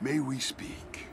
May we speak?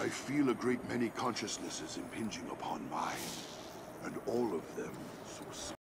I feel a great many consciousnesses impinging upon mine, and all of them so